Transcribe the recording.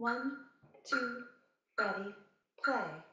One, two, ready, play.